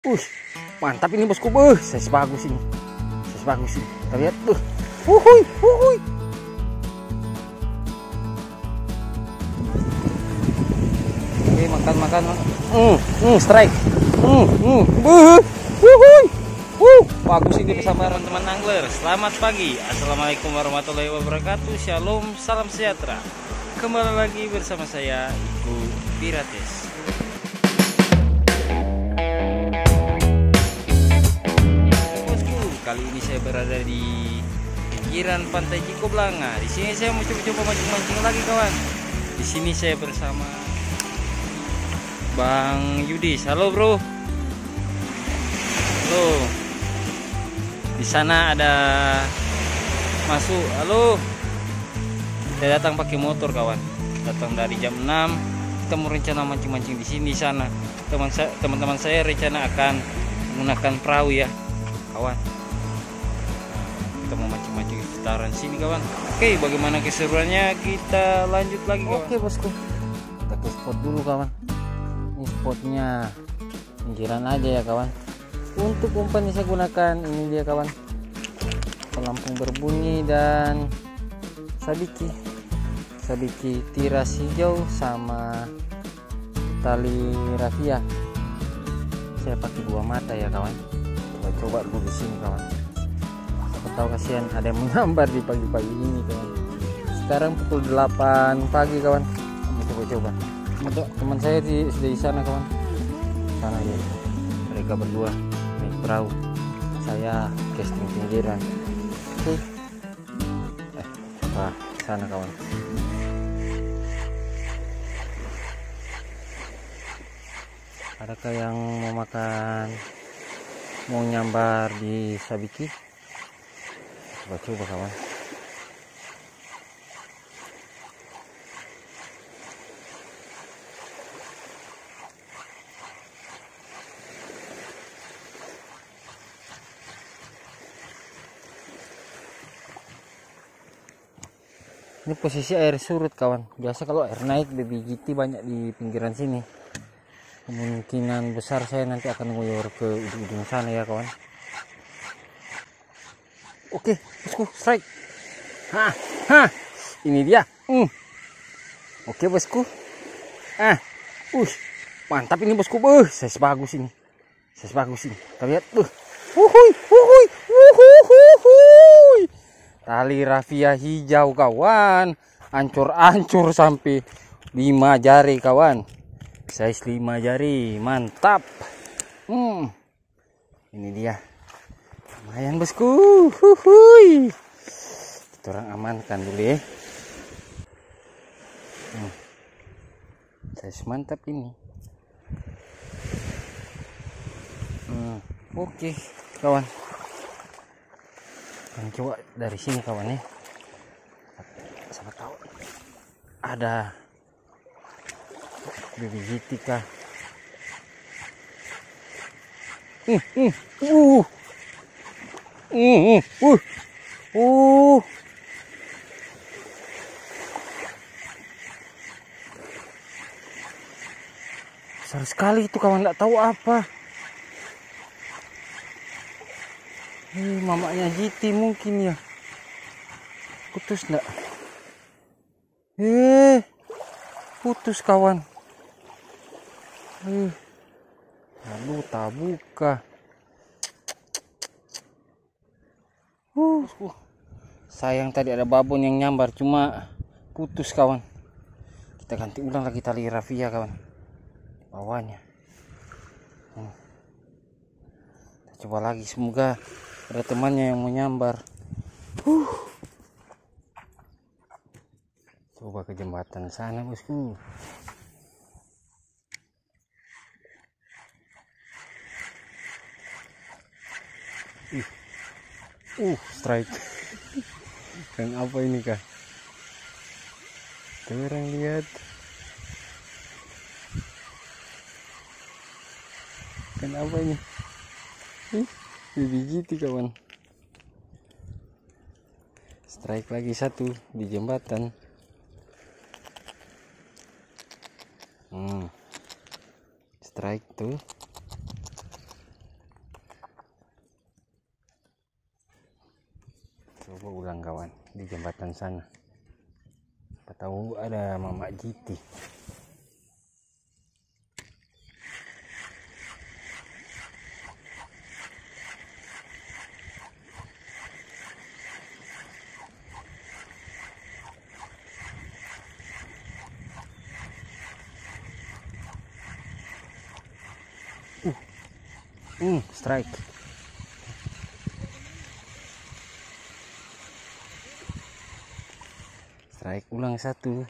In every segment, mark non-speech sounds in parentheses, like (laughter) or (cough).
Uh, mantap ini bosku. Beuh, saya bagus ini. Saya bagus ini. Kita lihat tuh. Wuhui, wuhui. Oke, makan makan. Hmm, hmm, strike. Hmm, hmm. Beuh. Wuhui. Wuh, bagus ini bersama teman-teman angler. Selamat pagi. Assalamualaikum warahmatullahi wabarakatuh. Shalom, salam sejahtera. Kembali lagi bersama saya Ibu Pirates. Kali ini saya berada di pinggiran Pantai Jiko Blanga. Di sini saya mau coba-coba mancing-mancing lagi, kawan. Di sini saya bersama Bang Yudis. Halo, Bro. Halo. Di sana ada masuk. Halo. Saya datang pakai motor, kawan. Datang dari jam 6. Kita mau rencana mancing-mancing di sini sana. Teman teman-teman saya rencana akan menggunakan perahu ya, kawan. Sekitaran sini, kawan. Oke, bagaimana keseruannya? Kita lanjut lagi, kawan. Oke bosku. Kita ke spot dulu kawan. Ini spotnya pinggiran aja ya kawan. Untuk umpan yang saya gunakan ini dia kawan. Pelampung berbunyi dan sabiki. Sabiki tiras hijau sama tali rafia. Saya pakai dua mata ya kawan. Coba-coba dulu di sini kawan. Tahu kasihan ada yang menggambar di pagi-pagi ini kawan sekarang pukul 8 pagi kawan. Kami coba-coba. Teman saya di, di sana kawan. Sana ya. Mereka berdua naik perahu. Saya casting pinggiran oke. Eh wah sana kawan. Adakah yang mau makan? Mau nyambar di sabiki coba-coba kawan. Ini posisi air surut kawan. Biasa kalau air naik baby GT banyak di pinggiran sini. Kemungkinan besar saya nanti akan ngoyor ke ujung-ujung sana ya kawan. Oke bosku strike. Hah hah ini dia. Hmm. oke bosku. Ah uh mantap ini bosku. Beuh saya bagus ini. Saya bagus ini. Kita lihat. Tuh wuhui wuhui wuhui tali rafia hijau kawan. Ancur-ancur sampai 5 jari kawan. Size 5 jari. Mantap. Hmm. ini dia lumayan bosku. Huhui. kita orang amankan dulu ya. Hmm. size mantap ini. Hmm. oke kawan. Akan coba dari sini kawan ya. Sama tahu ada baby GT kah uh, uh, uh. Uh, besar sekali itu kawan nggak tahu apa Ini mamanya GT mungkin ya. Putus enggak? Eh. Putus kawan. Eh. Lalu tak Uh. Sayang tadi ada babon yang nyambar cuma putus kawan. Kita ganti ulang lagi tali rafia kawan. Bawahnya. Hmm. Kita coba lagi semoga ada temannya yang mau nyambar uh. coba ke jembatan sana bosku uh strike. Yang apa ini kah orang lihat. Kan apa ini? Ih. BBGT kawan. Strike lagi satu di jembatan. Hmm. strike tuh coba ulang kawan di jembatan sana apa tahu ada mama Jiti Uh, hmm, strike. Strike ulang satu.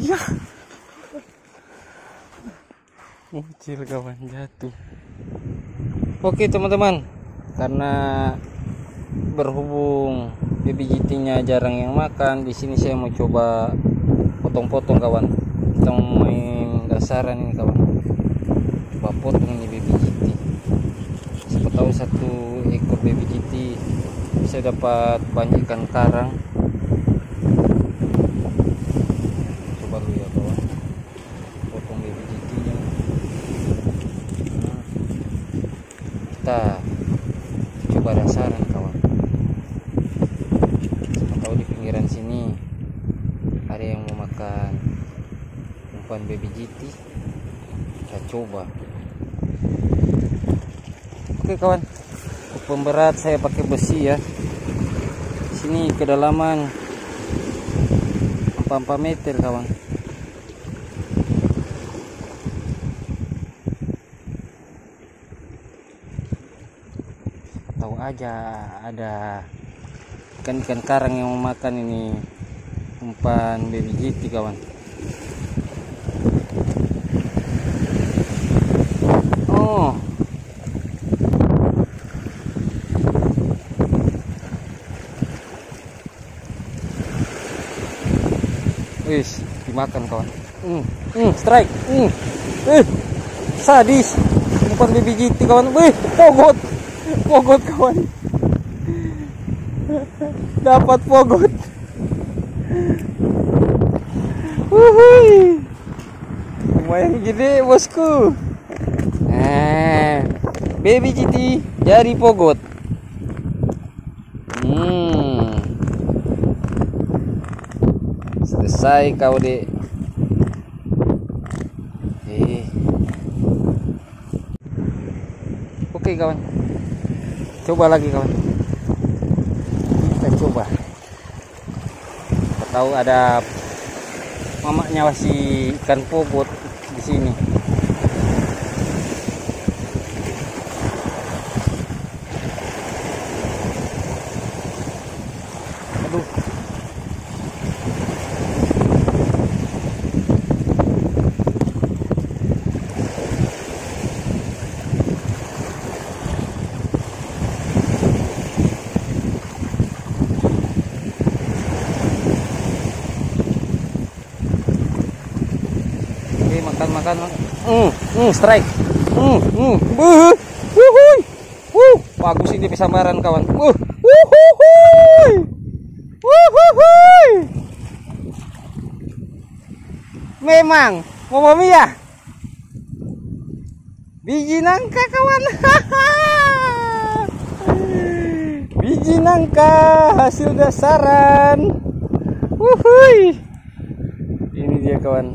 ya. Muncul kawan jatuh. Oke teman-teman, karena berhubung baby GT-nya jarang yang makan, di sini saya mau coba potong-potong kawan. Kita mau main dasaran ini kawan. Coba potong ini baby GT. Siapa tahu satu ekor baby GT bisa dapat banyak ikan karang. Coba dulu ya kawan. Potong baby GT-nya. Nah, kita coba dasaran kawan tahu di pinggiran sini ada yang mau makan umpan baby GT kita coba oke kawan pemberat saya pakai besi ya. Sini kedalaman 4 meter kawan. Tahu aja ada ikan-ikan karang yang mau makan ini umpan baby GT kawan oh wis dimakan kawan. Hmm, hmm, strike. Hmm. eh sadis. Umpan GT kawan. Wih pogot. Pogot kawan. (laughs) Dapat pogot. Wuhui. lumayan gede bosku. Nah baby GT jari pogot. Hmm selesai kau eh oke kawan. Coba lagi kawan. Kita coba. Tahu ada mamaknya masih ikan pogot di sini aduh Oke, makan makan. Hmm, hmm, strike. Hmm, hmm. Buh. Wuhui. Wuh, bagus ini pisambaran kawan. Wuh. Wuhuhui. Wuhuhui. Memang Mama Mia. Biji nangka kawan. (laughs) Biji nangka hasil dasaran. Wuhui. Ini dia kawan.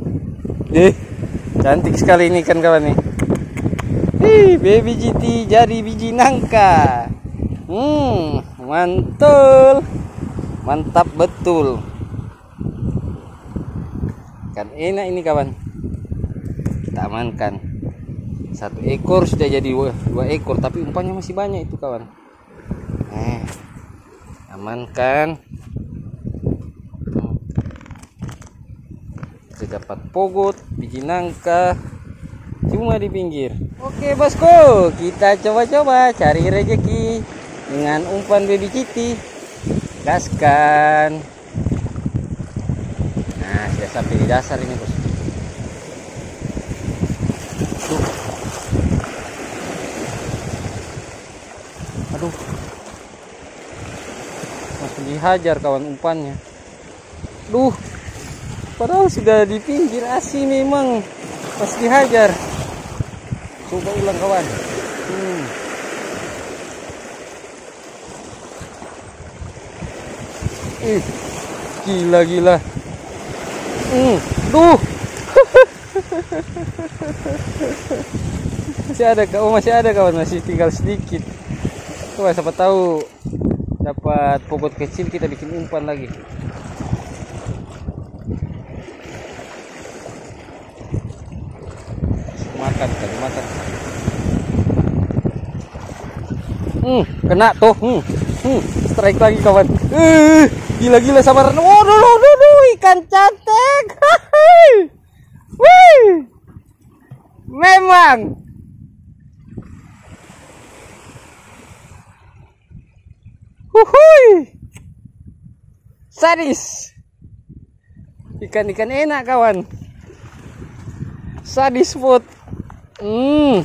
Deh, cantik sekali ini kan kawan nih. Ih, baby GT jadi biji nangka. Hmm, mantul. Mantap betul. Kan enak ini kawan. Kita amankan. Satu ekor sudah jadi dua, dua ekor, tapi umpannya masih banyak itu kawan. Eh, amankan. Dapat pogot biji nangka cuma di pinggir. Oke bosku. Kita coba-coba cari rezeki dengan umpan baby citi gaskan. Nah sudah sampai di dasar ini bos. Tuh. aduh. Masih dihajar kawan umpannya. Duh padahal sudah di pinggir asi memang. Pas dihajar. Coba ulang kawan. Hmm. Ih, gila gila. Hmm. duh. (laughs) Masih ada kau masih ada kawan. Masih tinggal sedikit. Kau siapa tahu dapat bobot kecil kita bikin umpan lagi. Hmm, kena tuh. Hmm, hmm, strike lagi kawan. Eh, gila-gila sabar. Waduh, waduh, waduh, ikan cantik. (laughs) Wih. Memang. Huhui. Sadis. Ikan-ikan enak kawan. Sadis food. Hmm.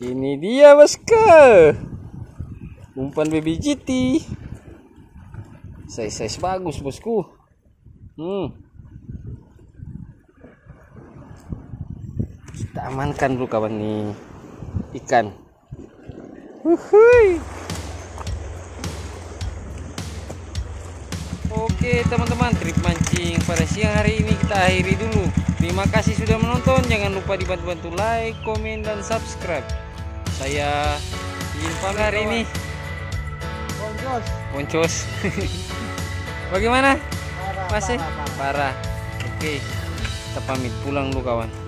Ini dia bosku. Umpan baby GT. Size-size bagus bosku. Hmm. Kita amankan dulu kawan nih ikan. Huhui. Oke teman-teman trip mancing pada siang hari ini kita akhiri dulu Terima kasih sudah menonton Jangan lupa dibantu-bantu like, komen, dan subscribe Saya pamit hari ini Boncos. Boncos (laughs) Bagaimana? Parah, Masih? parah, parah. Parah Oke Kita pamit pulang dulu kawan